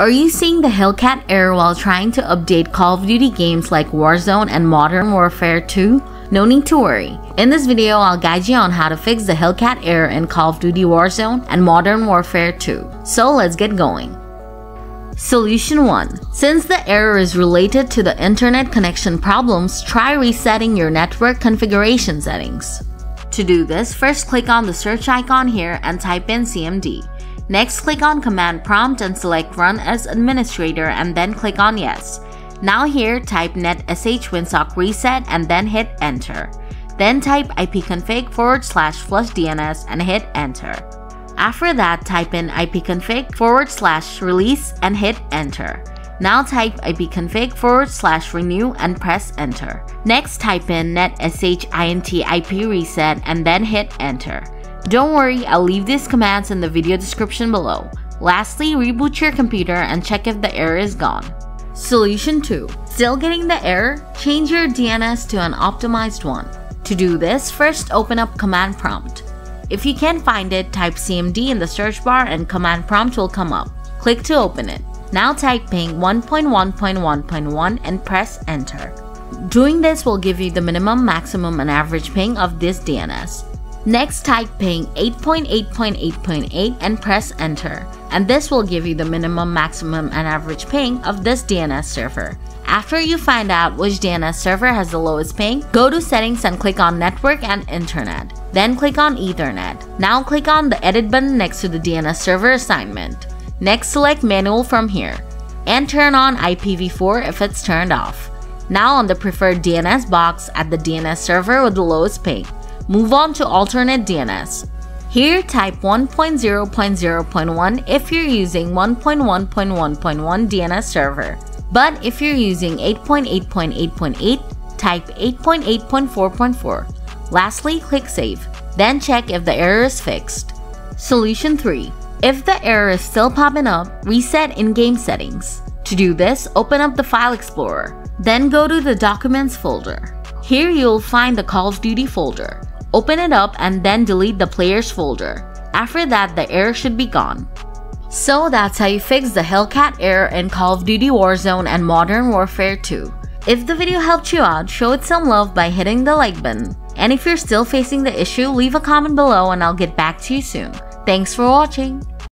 Are you seeing the Hillcat error while trying to update Call of Duty games like Warzone and Modern Warfare 2? No need to worry. In this video, I'll guide you on how to fix the Hillcat error in Call of Duty Warzone and Modern Warfare 2. So let's get going. Solution 1. Since the error is related to the internet connection problems, try resetting your network configuration settings. To do this, first click on the search icon here and type in CMD. Next, click on Command Prompt and select Run as Administrator and then click on Yes. Now here, type netsh winsock reset and then hit Enter. Then type ipconfig forward slash flush DNS and hit Enter. After that, type in ipconfig forward slash release and hit Enter. Now type ipconfig forward slash renew and press enter. Next type in netsh int ip reset and then hit enter. Don't worry, I'll leave these commands in the video description below. Lastly, reboot your computer and check if the error is gone. Solution 2. Still getting the error? Change your DNS to an optimized one. To do this, first open up command prompt. If you can't find it, type cmd in the search bar and command prompt will come up. Click to open it. Now type ping 1.1.1.1 and press enter. Doing this will give you the minimum, maximum, and average ping of this DNS. Next type ping 8.8.8.8 and press enter and this will give you the minimum, maximum, and average ping of this DNS server. After you find out which DNS server has the lowest ping, go to settings and click on network and internet. Then click on ethernet. Now click on the edit button next to the DNS server assignment. Next select manual from here and turn on IPv4 if it's turned off. Now on the preferred DNS box at the DNS server with the lowest ping. Move on to alternate DNS. Here type 1.0.0.1 if you're using 1.1.1.1 DNS server. But if you're using 8.8.8.8, type 8.8.4.4. Lastly, click Save. Then check if the error is fixed. Solution 3. If the error is still popping up, reset in-game settings. To do this, open up the File Explorer. Then go to the Documents folder. Here you'll find the Call of Duty folder. Open it up and then delete the players folder. After that, the error should be gone. So that's how you fix the Hillcat error in Call of Duty Warzone and Modern Warfare 2. If the video helped you out, show it some love by hitting the like button. And if you're still facing the issue, leave a comment below and I'll get back to you soon. Thanks for watching.